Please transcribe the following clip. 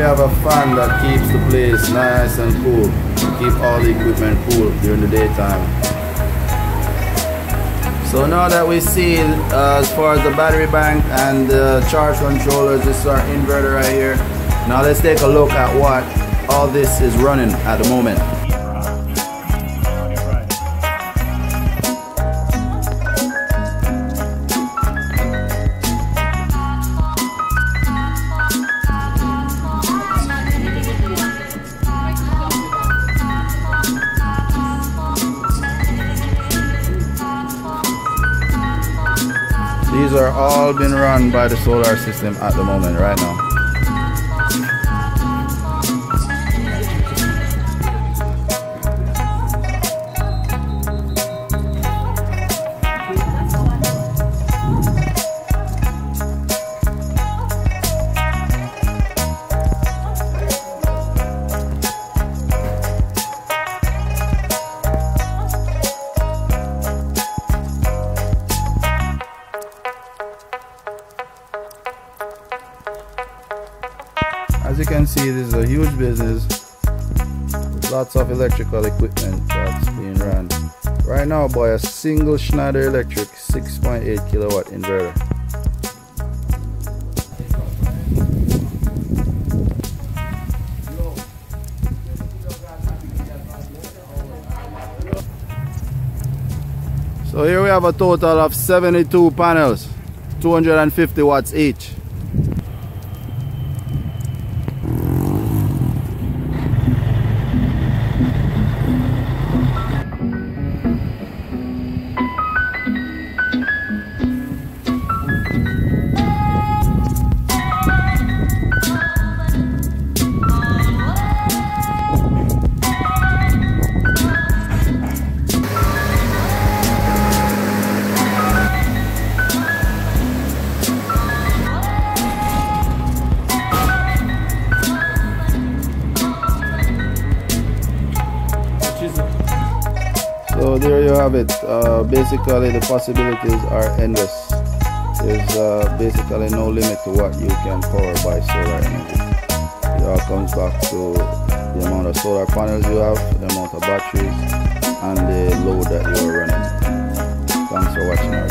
we have a fan that keeps the place nice and cool. Keep all the equipment cool during the daytime. So now that we see uh, as far as the battery bank and the charge controllers, this is our inverter right here. Now let's take a look at what all this is running at the moment. These are all being run by the solar system at the moment right now. As you can see, this is a huge business. Lots of electrical equipment that's being run. Right now by a single Schneider Electric 6.8 kilowatt inverter. So here we have a total of 72 panels, 250 watts each. So there you have it. Uh, basically, the possibilities are endless. There's uh, basically no limit to what you can power by solar energy. It all comes back to the amount of solar panels you have, the amount of batteries, and the load that you are running. Thanks for watching.